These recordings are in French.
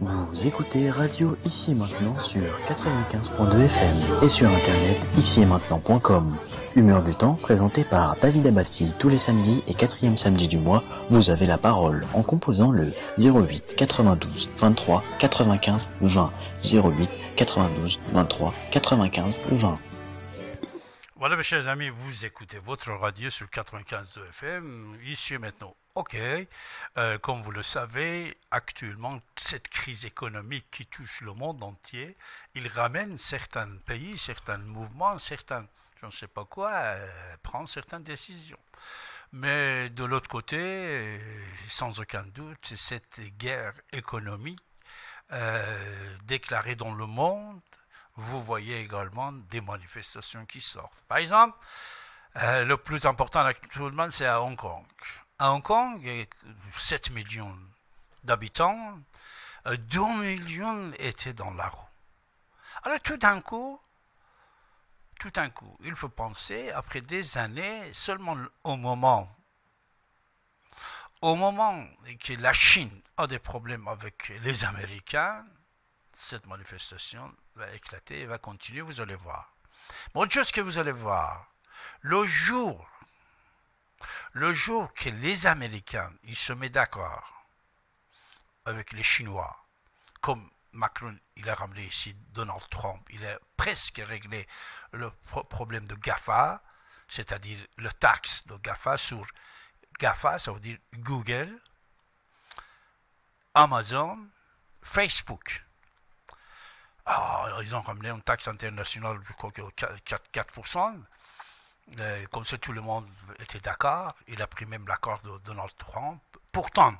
Vous écoutez Radio Ici et Maintenant sur 95.2 FM et sur internet ici et maintenant.com. Humeur du temps présenté par David Abbassi tous les samedis et quatrième samedi du mois. Vous avez la parole en composant le 08 92 23 95 20 08 92 23 95 20. Voilà, mes chers amis, vous écoutez votre radio sur 95.2 FM, ici et maintenant. Ok, euh, comme vous le savez, actuellement, cette crise économique qui touche le monde entier, il ramène certains pays, certains mouvements, certains, je ne sais pas quoi, euh, prendre certaines décisions. Mais de l'autre côté, euh, sans aucun doute, cette guerre économique euh, déclarée dans le monde, vous voyez également des manifestations qui sortent. Par exemple, euh, le plus important actuellement, c'est à Hong Kong. À Hong Kong, 7 millions d'habitants, 2 millions étaient dans la rue. Alors tout d'un coup, tout d'un coup, il faut penser, après des années, seulement au moment, au moment que la Chine a des problèmes avec les Américains, cette manifestation va éclater et va continuer, vous allez voir. Mais autre chose que vous allez voir, le jour, le jour que les Américains, ils se mettent d'accord avec les Chinois, comme Macron, il a ramené ici Donald Trump, il a presque réglé le pro problème de GAFA, c'est-à-dire le taxe de GAFA sur GAFA, ça veut dire Google, Amazon, Facebook. Oh, ils ont ramené une taxe internationale, 4%. 4%. Euh, comme ça, tout le monde était d'accord. Il a pris même l'accord de Donald Trump. Pourtant,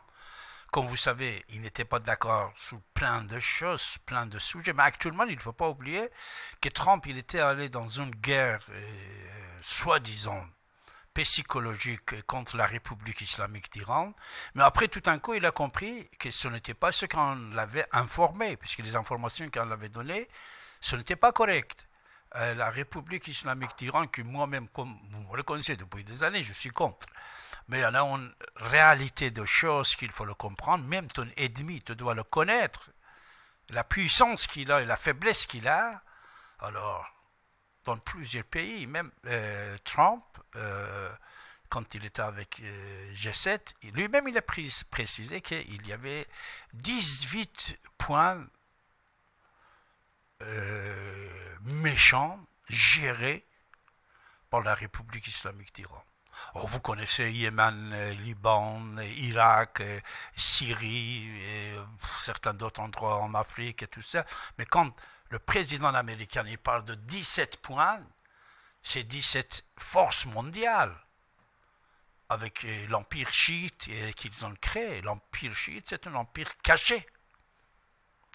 comme vous savez, il n'était pas d'accord sur plein de choses, plein de sujets. Mais actuellement, il ne faut pas oublier que Trump, il était allé dans une guerre, euh, soi-disant, psychologique contre la République islamique d'Iran. Mais après, tout un coup, il a compris que ce n'était pas ce qu'on l'avait informé, puisque les informations qu'on l'avait données, ce n'était pas correct. Euh, la République islamique d'Iran, que moi-même, comme vous le connaissez depuis des années, je suis contre. Mais il y en a une réalité de choses qu'il faut le comprendre. Même ton ennemi, tu dois le connaître. La puissance qu'il a et la faiblesse qu'il a. Alors, dans plusieurs pays, même euh, Trump, euh, quand il était avec euh, G7, lui-même il a précisé qu'il y avait 18 points méchants gérés par la République islamique d'Iran. Vous connaissez Yémen, Liban, Irak, Syrie, et certains d'autres endroits en Afrique et tout ça. Mais quand le président américain il parle de 17 points, c'est 17 forces mondiales avec l'empire chiite qu'ils ont créé. L'empire chiite, c'est un empire caché.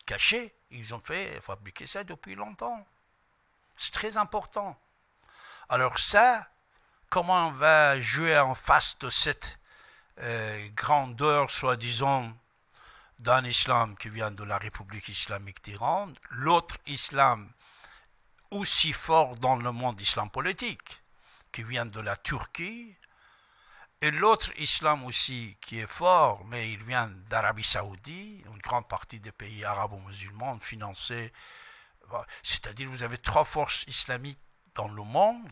Caché. Ils ont fait fabriquer ça depuis longtemps. C'est très important. Alors ça, comment on va jouer en face de cette euh, grandeur, soi-disant, d'un islam qui vient de la République islamique d'Iran, l'autre islam aussi fort dans le monde islam politique, qui vient de la Turquie, et l'autre islam aussi qui est fort, mais il vient d'Arabie saoudite, une grande partie des pays arabo-musulmans financés. C'est-à-dire vous avez trois forces islamiques dans le monde,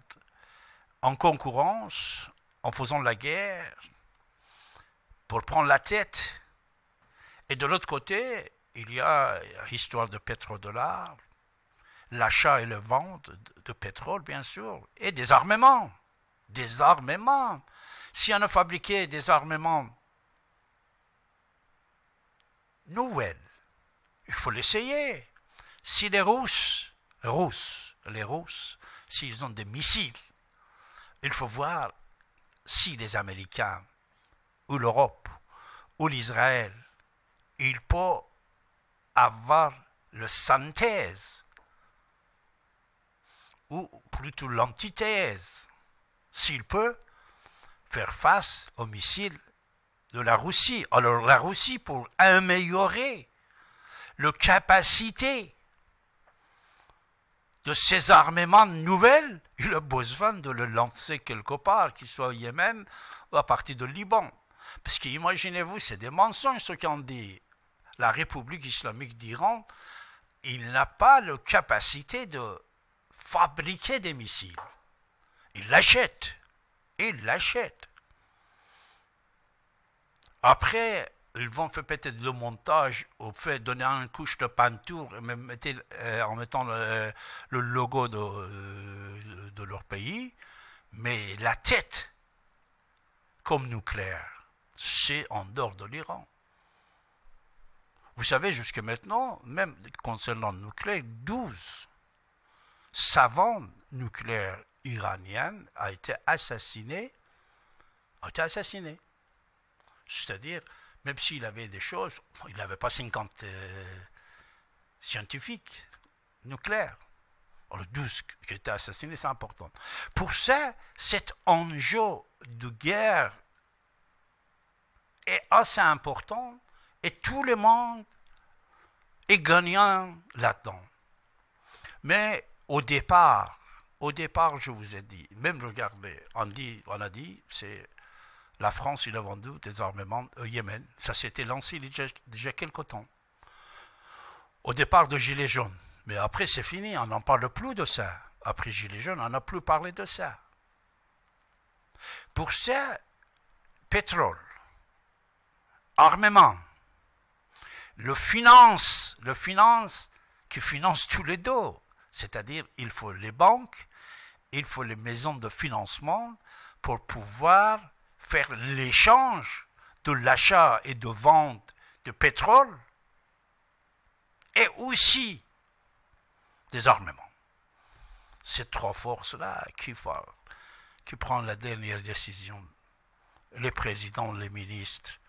en concurrence, en faisant la guerre, pour prendre la tête. Et de l'autre côté, il y a l'histoire de pétrodollar, l'achat et la vente de pétrole, bien sûr, et des armements. Des. Si on a fabriqué des armements nouvelles, il faut l'essayer. Si les Russes, Russes, les Russes, s'ils ont des missiles, il faut voir si les Américains ou l'Europe ou l'Israël, ils peuvent avoir le synthèse ou plutôt l'antithèse, s'il peut faire face aux missiles de la Russie. Alors la Russie, pour améliorer la capacité de ses armements nouvelles, il a besoin de le lancer quelque part, qu'il soit au Yémen ou à partir de Liban. Parce qu'imaginez-vous, c'est des mensonges ce qu'on dit. La République islamique d'Iran, il n'a pas la capacité de fabriquer des missiles. Il l'achète. Il l'achète. Après, ils vont faire peut-être le montage au fait donner une couche de peinture euh, en mettant le, logo euh, de, leur pays, mais la tête comme nucléaire, c'est en dehors de l'Iran. Vous savez, jusqu'à maintenant, même concernant le nucléaire, 12 savants nucléaires iraniens ont été assassinés, ont été assassinés. C'est-à-dire, même s'il avait des choses, il n'avait pas 50 euh, scientifiques nucléaires. Alors, 12 qui étaient assassinés, c'est important. Pour ça, cet enjeu de guerre est assez important et tout le monde est gagnant là-dedans. Mais au départ, au départ, je vous ai dit, même regardez, on, a dit, c'est la France, il a vendu des armements au Yémen. Ça s'était lancé déjà, déjà quelque temps. Au départ de Gilets jaunes. Mais après, c'est fini, on n'en parle plus de ça. Après Gilets jaunes, on n'a plus parlé de ça. Pour ça, pétrole, armement, le finance, le finance qui finance tous les deux. C'est-à-dire, il faut les banques, il faut les maisons de financement pour pouvoir faire l'échange de l'achat et de vente de pétrole et aussi des armements. Ces trois forces-là qui, qui prennent la dernière décision, les présidents, les ministres,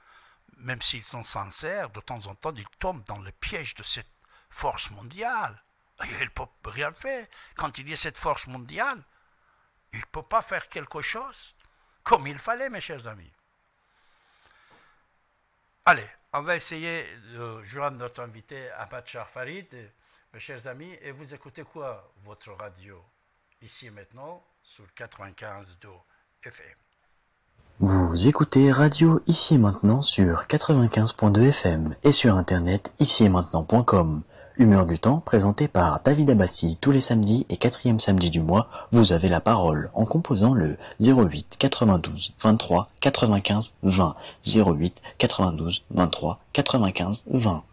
même s'ils sont sincères, de temps en temps, ils tombent dans le piège de cette force mondiale. Ils ne peuvent rien faire. Quand il y a cette force mondiale, il ne peut pas faire quelque chose comme il fallait, mes chers amis. Allez, on va essayer de joindre notre invité Abachar Farid, mes chers amis, et vous écoutez quoi, votre radio, ici maintenant, sur 95.2 FM. Vous écoutez Radio Ici et Maintenant sur 95.2 FM et sur internet ici et maintenant.com. Humeur du temps, présenté par David Abbassi tous les samedis et quatrième samedi du mois, vous avez la parole en composant le 08 92 23 95 20 08 92 23 95 20.